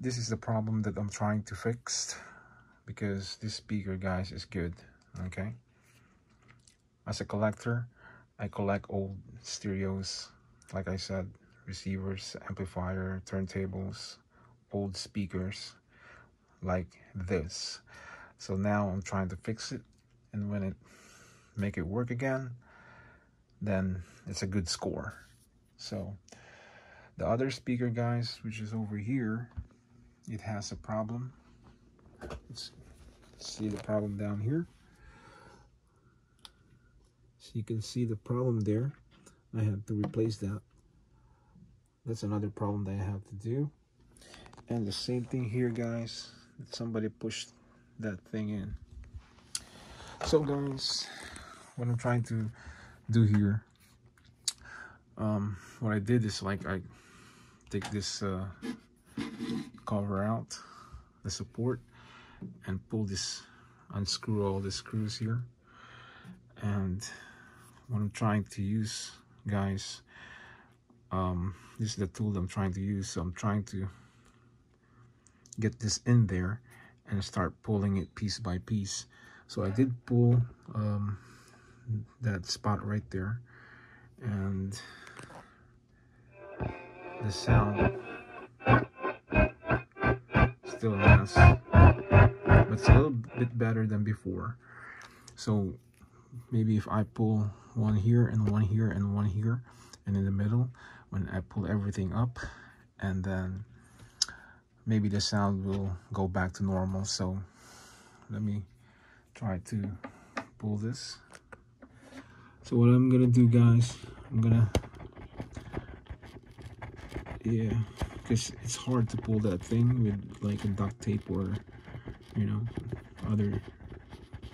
this is the problem that I'm trying to fix because this speaker guys is good okay? As a collector I collect old stereos like I said receivers amplifier turntables old speakers like this. So now I'm trying to fix it and when it make it work again then it's a good score. So the other speaker guys which is over here it has a problem. Let's see the problem down here. So you can see the problem there. I have to replace that. That's another problem that I have to do. And the same thing here guys. Somebody pushed that thing in. So guys what I'm trying to do here um, what I did is like I take this uh, cover out the support and pull this unscrew all the screws here. And what I'm trying to use guys um, this is the tool I'm trying to use. So I'm trying to get this in there and start pulling it piece by piece. So I did pull um, that spot right there. And the sound still has but it's a little bit better than before. So maybe if I pull one here and one here and one here and in the middle when I pull everything up and then maybe the sound will go back to normal. So let me try to pull this. So what I'm gonna do guys I'm gonna yeah because it's hard to pull that thing with like a duct tape or you know other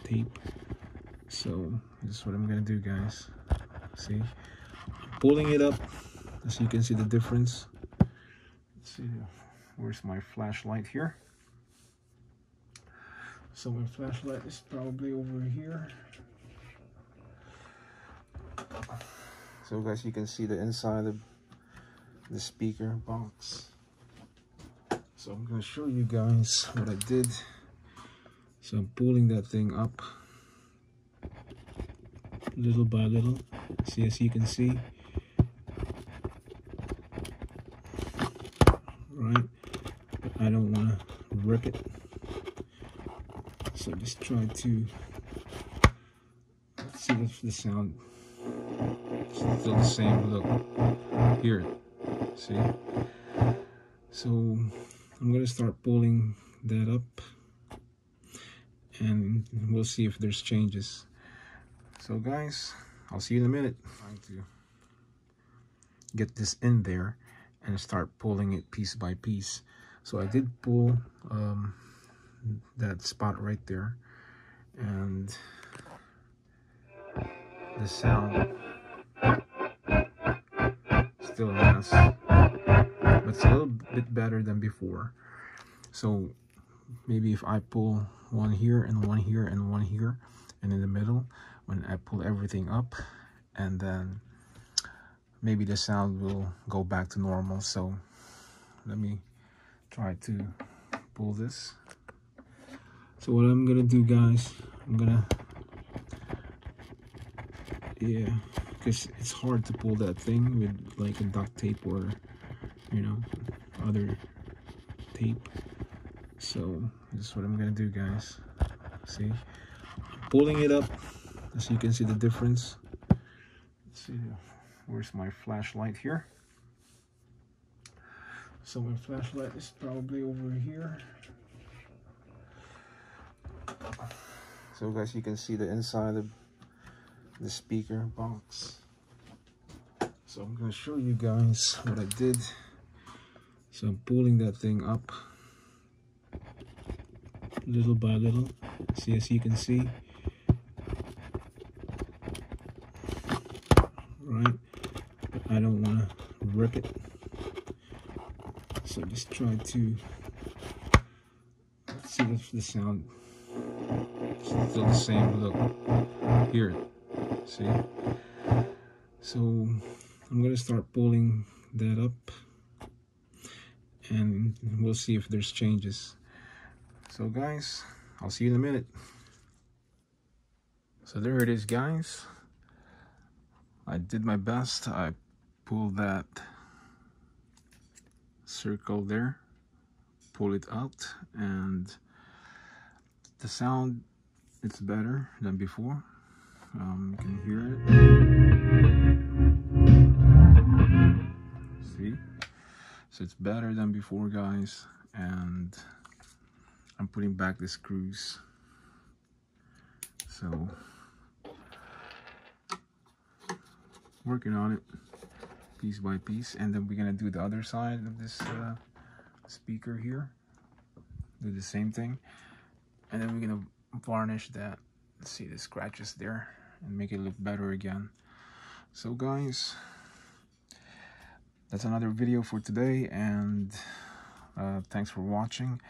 tape. So this is what I'm gonna do guys. See? I'm pulling it up so you can see the difference. Let's see where's my flashlight here? So my flashlight is probably over here. So guys you can see the inside of the speaker box. So I'm gonna show you guys what I did. So I'm pulling that thing up little by little. See as you can see. Right? I don't want to rip it. So just try to see if the sound still the same look hear it see? So I'm gonna start pulling that up and we'll see if there's changes. So guys I'll see you in a minute. Trying to get this in there and start pulling it piece by piece. So I did pull um, that spot right there and the sound still has but it's a little bit better than before. So maybe if I pull one here and one here and one here and in the middle when I pull everything up and then maybe the sound will go back to normal. So let me try to pull this. So what I'm gonna do guys I'm gonna yeah because it's hard to pull that thing with like a duct tape or you know other tape. So this is what I'm gonna do guys. See? I'm pulling it up so you can see the difference. Let's see where's my flashlight here? So my flashlight is probably over here. So guys you can see the inside of the speaker box. So I'm going to show you guys what I did. So I'm pulling that thing up little by little. See as you can see. Right? I don't want to rip it. So just try to see if the sound still the same. Look hear it see? So I'm gonna start pulling that up and we'll see if there's changes. So guys I'll see you in a minute. So there it is guys. I did my best. I pulled that circle there pull it out and the sound it's better than before um, you can hear it. See? So it's better than before guys. And I'm putting back the screws. So working on it piece by piece. And then we're gonna do the other side of this uh, speaker here. Do the same thing. And then we're gonna varnish that. See the scratches there and make it look better again. So guys that's another video for today and uh, thanks for watching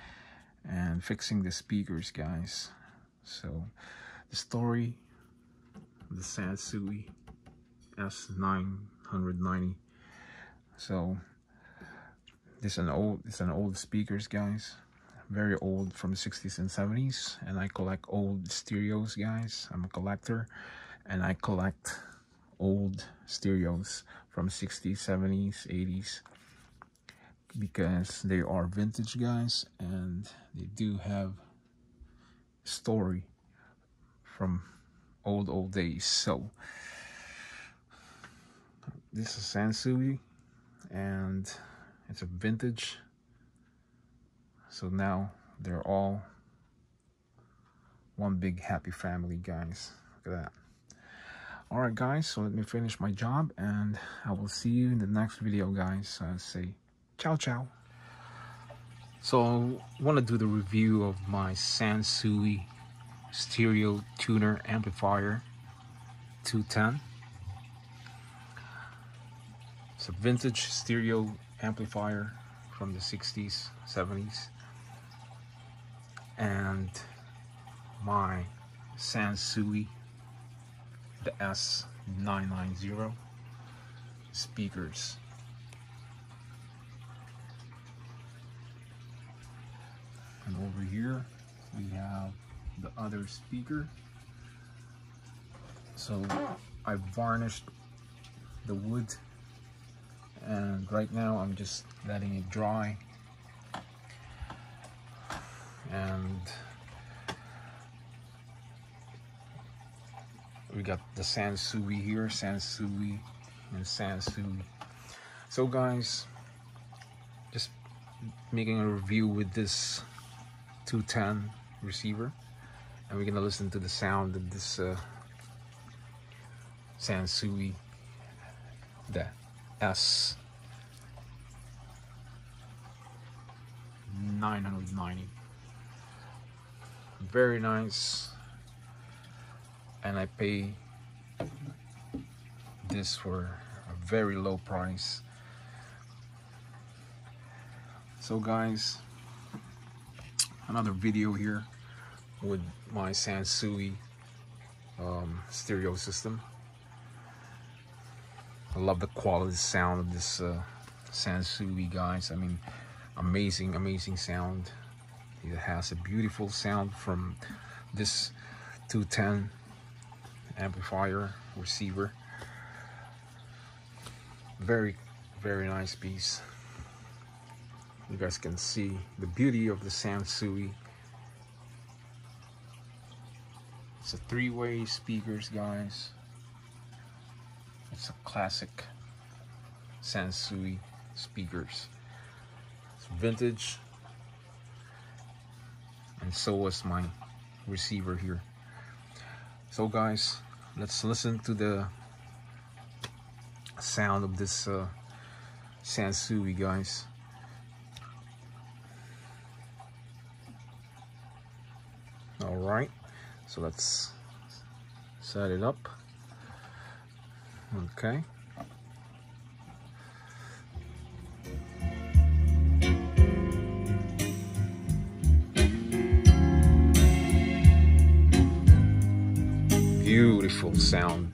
and fixing the speakers guys. So the story the Sansui S990 so this is an old it's an old speakers guys very old from the 60s and 70s and I collect old stereos guys. I'm a collector and I collect old stereos from 60s 70s 80s because they are vintage guys and they do have story from old old days. So this is Sansui and it's a vintage so now they're all one big happy family, guys. Look at that. All right, guys, so let me finish my job and I will see you in the next video, guys. Uh, say ciao, ciao. So I want to do the review of my Sansui stereo tuner amplifier 210. It's a vintage stereo amplifier from the 60s, 70s and my Sansui the S990 speakers. And over here we have the other speaker. So I varnished the wood and right now I'm just letting it dry and we got the Sansui here, Sansui and Sansui. So guys, just making a review with this 210 receiver. And we're gonna listen to the sound of this uh, Sansui, the S 990 very nice and I pay this for a very low price. So guys another video here with my Sansui um, stereo system. I love the quality sound of this uh, Sansui guys. I mean amazing amazing sound. It has a beautiful sound from this 210 amplifier receiver. Very, very nice piece. You guys can see the beauty of the Sansui. It's a three-way speakers, guys. It's a classic Sansui speakers. It's vintage and so was my receiver here so guys let's listen to the sound of this uh, Sansui guys. All right. So let's set it up. Okay beautiful sound.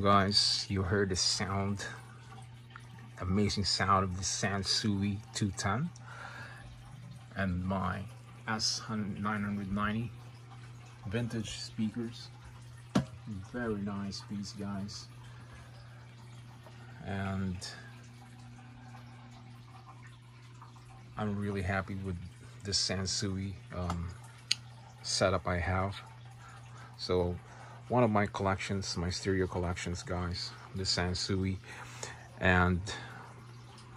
Guys you heard the sound amazing sound of the Sansui 210 and my S990 vintage speakers. Very nice piece guys. And I'm really happy with this Sansui um, setup I have. So one of my collections my stereo collections guys the Sansui. And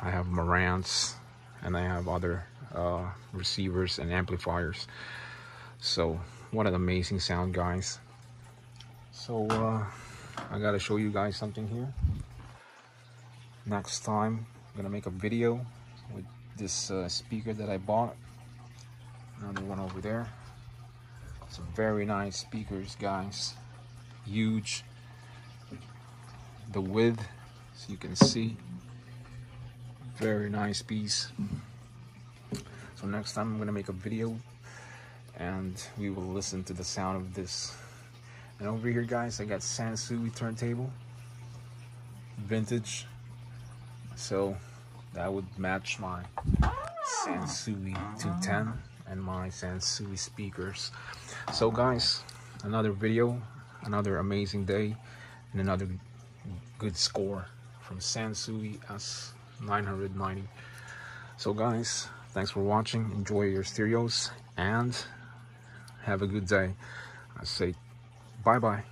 I have Marantz and I have other uh, receivers and amplifiers. So what an amazing sound guys. So uh, I gotta show you guys something here. Next time I'm gonna make a video with this uh, speaker that I bought. Another one over there. Some very nice speakers guys huge. The width so you can see. Very nice piece. So next time I'm gonna make a video and we will listen to the sound of this. And over here guys I got Sansui turntable. Vintage. So that would match my Sansui 210 and my Sansui speakers. So guys another video another amazing day and another good score from Sansui S990 so guys thanks for watching. Enjoy your stereos and have a good day. I say bye bye